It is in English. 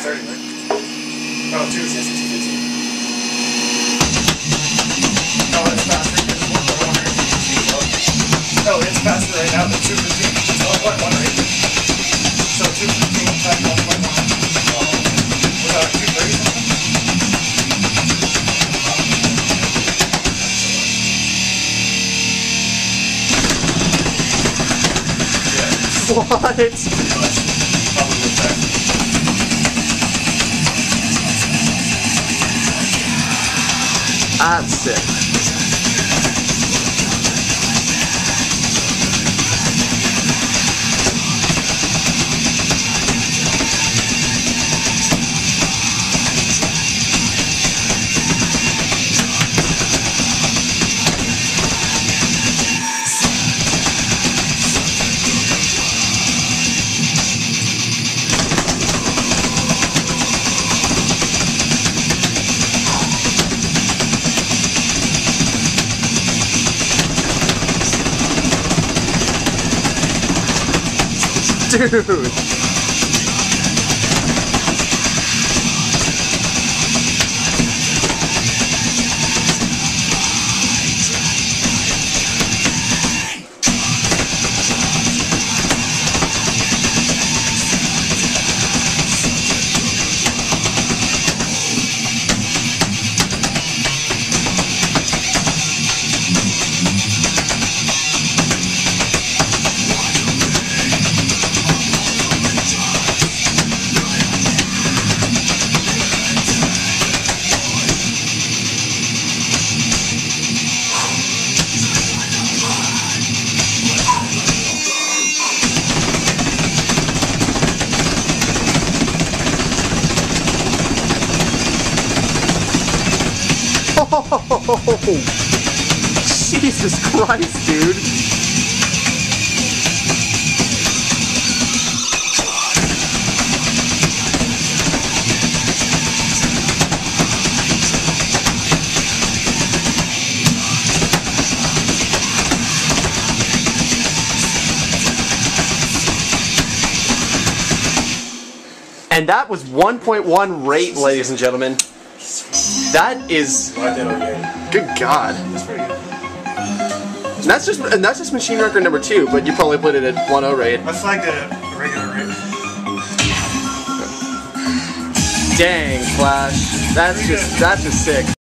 230, right? Oh, 260, 215. Oh, it's faster because it's 1.1 Oh, it's faster right now than 215. It's 1.1 right? So 215 times 1.1. Was that like 230 something? What? That's チュ Jesus Christ, dude. And that was 1.1 rate, ladies and gentlemen. That is I did okay. good God. That's pretty good. And that's just and that's just machine record number two, but you probably put it at 1.0 rate. I flagged it at regular rate. Dang, Flash. That's just that's just sick.